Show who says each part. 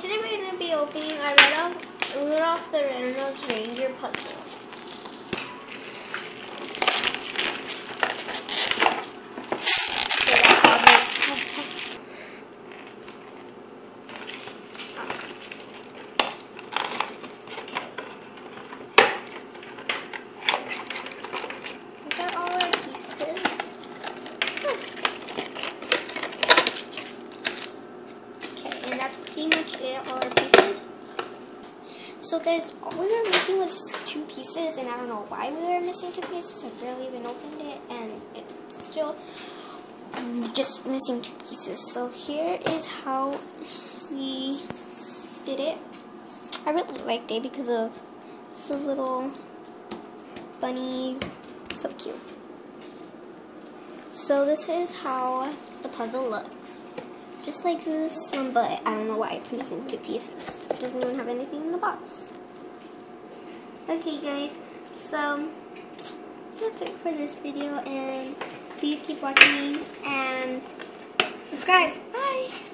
Speaker 1: today we're going to be opening our Rudolph, Rudolph the Red-Nosed Reindeer puzzle. Is that all our pieces? Okay, and that's pretty much it, all our pieces. So guys, we were missing was just two pieces, and I don't know why we were missing two pieces. I barely even opened it, and it's still just missing two pieces. So here is how we did it. I really liked it because of the little bunnies. So cute. So this is how the puzzle looks. Just like this one, but I don't know why it's missing two pieces. It doesn't even have anything in the box. Okay guys, so that's it for this video and please keep watching and subscribe. Bye!